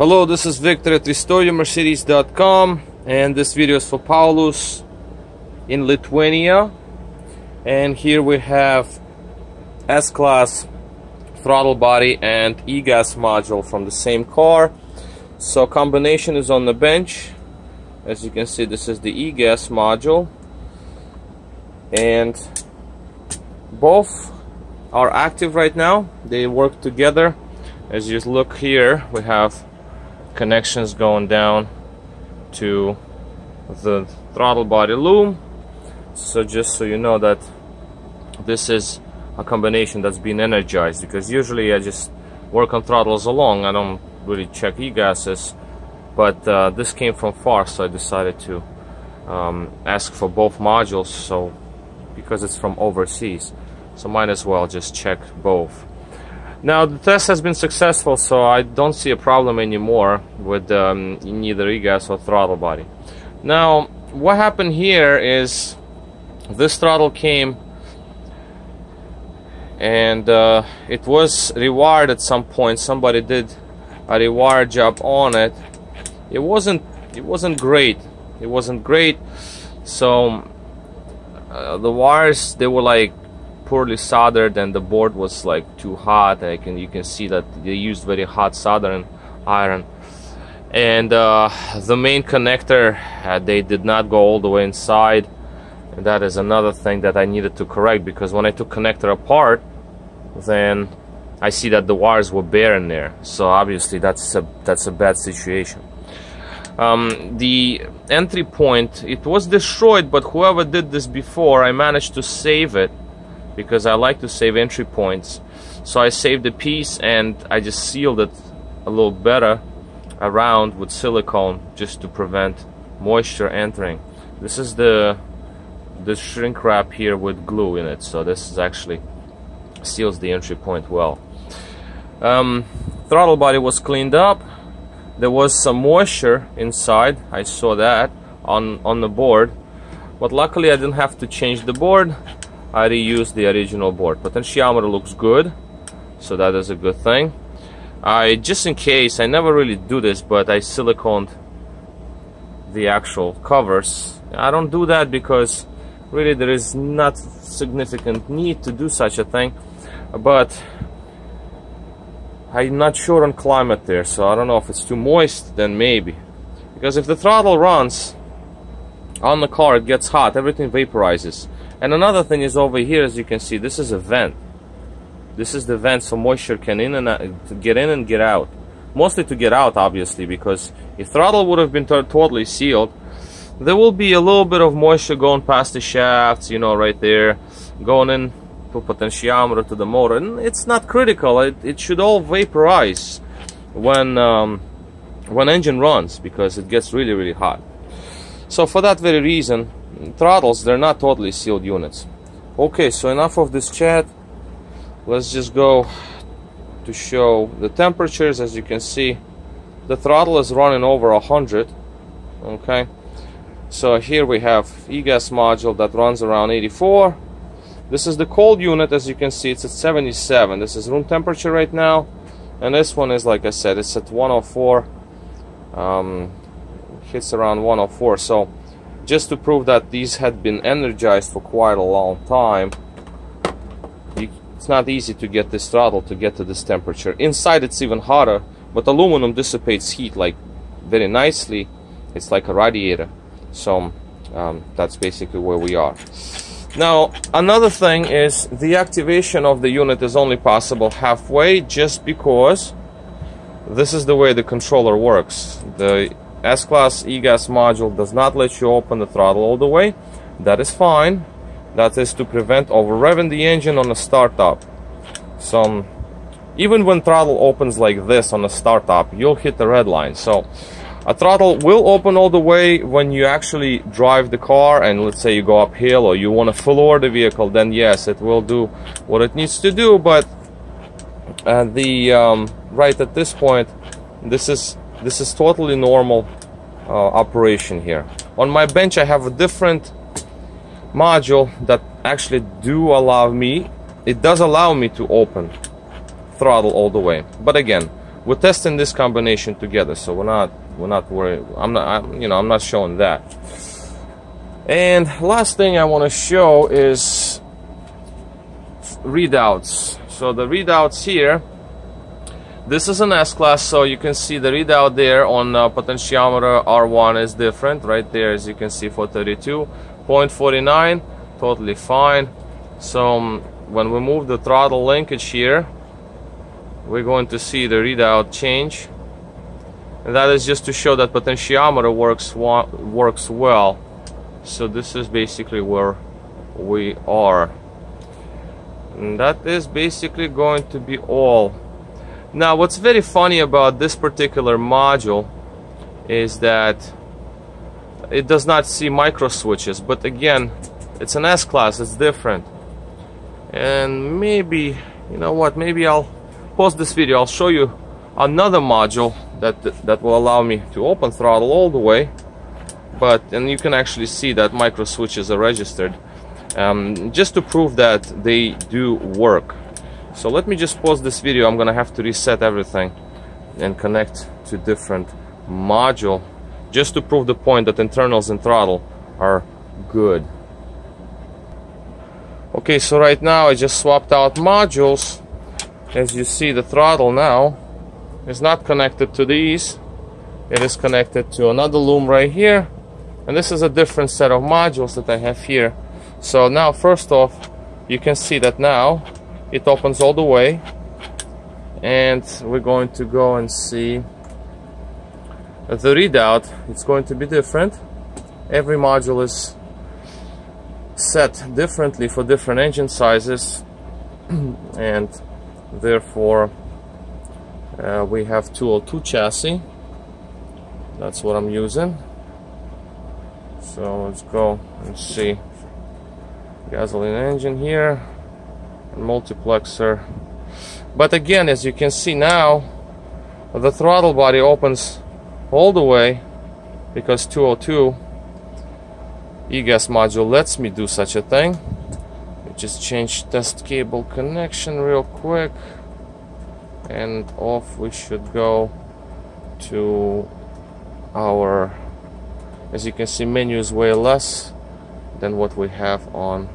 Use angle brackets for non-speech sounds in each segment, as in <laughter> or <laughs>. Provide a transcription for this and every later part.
Hello, this is Victor at RestoreYourMercedes.com and this video is for Paulius in Lithuania. And here we have S-Class throttle body and e-gas module from the same car. So combination is on the bench. As you can see this is the e-gas module. And both are active right now. They work together. As you look here we have connections going down to the throttle body loom. So just so you know that this is a combination that's been energized because usually I just work on throttles along. I don't really check e-gases but uh, this came from far so I decided to um, ask for both modules. So because it's from overseas so might as well just check both now the test has been successful, so I don't see a problem anymore with um, neither e-gas or throttle body. Now what happened here is this throttle came and uh, it was rewired at some point. Somebody did a rewire job on it. It wasn't it wasn't great. It wasn't great. So uh, the wires they were like poorly soldered and the board was like too hot. I can you can see that they used very hot soldering iron. And uh, the main connector uh, they did not go all the way inside. And that is another thing that I needed to correct because when I took connector apart then I see that the wires were bare in there. So obviously that's a that's a bad situation. Um, the entry point it was destroyed but whoever did this before I managed to save it because I like to save entry points. So I saved the piece and I just sealed it a little better around with silicone just to prevent moisture entering. This is the the shrink wrap here with glue in it, so this is actually seals the entry point well. Um, throttle body was cleaned up. There was some moisture inside. I saw that on on the board, but luckily I didn't have to change the board I reused the original board. Potentiometer looks good, so that is a good thing. I just in case, I never really do this, but I siliconed the actual covers. I don't do that because really there is not significant need to do such a thing, but I'm not sure on climate there, so I don't know if it's too moist, then maybe. Because if the throttle runs on the car, it gets hot, everything vaporizes. And another thing is over here, as you can see, this is a vent. This is the vent so moisture can in and out, get in and get out. Mostly to get out, obviously, because if throttle would have been totally sealed, there will be a little bit of moisture going past the shafts, you know, right there, going in to potentiometer to the motor. And it's not critical. It, it should all vaporize when um, when engine runs because it gets really, really hot. So for that very reason, throttles they're not totally sealed units. Okay so enough of this chat. Let's just go to show the temperatures. As you can see the throttle is running over a hundred okay? So here we have e-gas module that runs around 84 this is the cold unit. As you can see it's at 77 this is room temperature right now. And this one is like I said it's at 104 um, hits around 104 so just to prove that these had been energized for quite a long time it's not easy to get this throttle to get to this temperature. Inside it's even hotter but aluminum dissipates heat like very nicely. It's like a radiator. So um, that's basically where we are. Now another thing is the activation of the unit is only possible halfway just because this is the way the controller works. The S-Class e-gas module does not let you open the throttle all the way. That is fine. That is to prevent over revving the engine on a startup. So even when throttle opens like this on a startup, you'll hit the red line. So a throttle will open all the way when you actually drive the car and let's say you go uphill or you want to floor the vehicle, then yes, it will do what it needs to do. But uh, the um, right at this point, this is this is totally normal uh, operation here. On my bench I have a different module that actually do allow me, it does allow me to open throttle all the way. But again, we're testing this combination together so we're not we're not worried i'm not I'm, you know i'm not showing that and last thing i want to show is readouts so the readouts here this is an S-Class, so you can see the readout there on uh, potentiometer R1 is different. Right there, as you can see, 432.49, totally fine. So um, when we move the throttle linkage here, we're going to see the readout change. And that is just to show that potentiometer works works well. So this is basically where we are. And that is basically going to be all. Now what's very funny about this particular module is that it does not see micro switches but again it's an S-Class it's different. And maybe you know what maybe I'll post this video I'll show you another module that that will allow me to open throttle all the way but and you can actually see that micro switches are registered. Um, just to prove that they do work so let me just pause this video. I'm gonna have to reset everything and connect to different module just to prove the point that internals and throttle are good. Okay so right now I just swapped out modules. As you see the throttle now is not connected to these it is connected to another loom right here. And this is a different set of modules that I have here. So now first off you can see that now it opens all the way. And we're going to go and see the readout. It's going to be different. Every module is set differently for different engine sizes. <clears throat> And therefore uh, we have 202 chassis. That's what I'm using. So let's go and see gasoline engine here multiplexer. But again as you can see now the throttle body opens all the way because 202 eGas module lets me do such a thing. Just change test cable connection real quick. And off we should go to our as you can see menu is way less than what we have on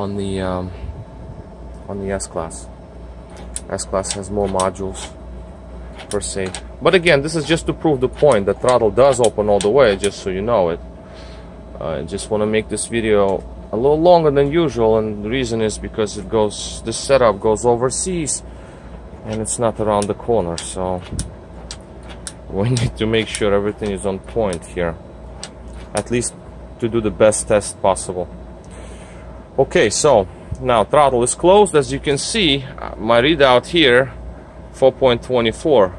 on the um, on the S-Class. S-Class has more modules per se. But again, this is just to prove the point. The throttle does open all the way, just so you know it. I just want to make this video a little longer than usual, and the reason is because it goes, this setup goes overseas, and it's not around the corner, so we <laughs> need to make sure everything is on point here. At least to do the best test possible. Okay, so now throttle is closed. As you can see, my readout here 4.24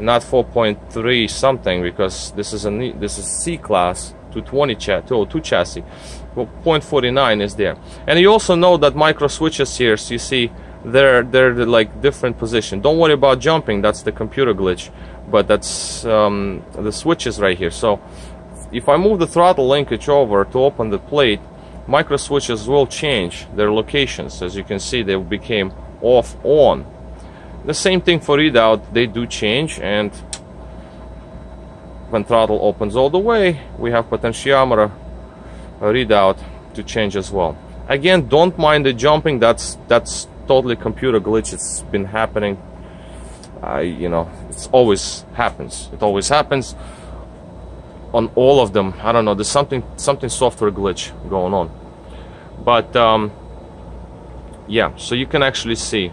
not 4.3 something because this is a this is C class 220 chat 202 chassis. Well, 0.49 is there, and you also know that micro switches here. So you see, they're they're like different position. Don't worry about jumping. That's the computer glitch, but that's um, the switches right here. So if I move the throttle linkage over to open the plate, micro switches will change their locations. As you can see they became off on. The same thing for readout. They do change and when throttle opens all the way we have potentiometer uh, readout to change as well. Again don't mind the jumping. That's that's totally computer glitch. It's been happening. I you know it's always happens. It always happens on all of them. I don't know. There's something something software glitch going on. But um, yeah, so you can actually see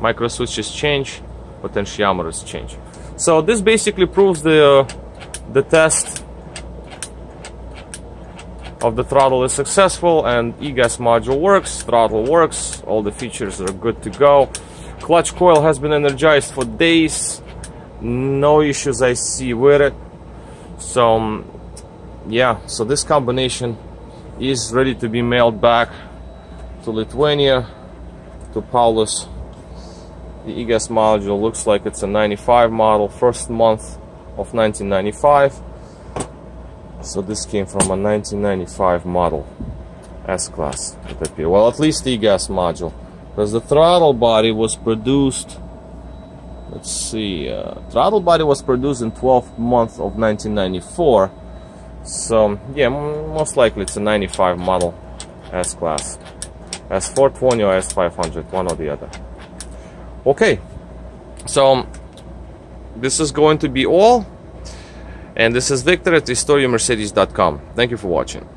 micro switches change, potentiometers change. So this basically proves the uh, the test of the throttle is successful and eGas module works, throttle works, all the features are good to go. Clutch coil has been energized for days, no issues I see with it so um, yeah so this combination is ready to be mailed back to Lithuania to Paulius. The eGas module looks like it's a 95 model first month of 1995 so this came from a 1995 model S-Class well at least the eGas module. Because the throttle body was produced let's see uh, throttle body was produced in 12th month of 1994 so yeah most likely it's a 95 model S-Class. S420 or S500 one or the other. Okay so this is going to be all and this is Victor at RestoreYourMercedes.com thank you for watching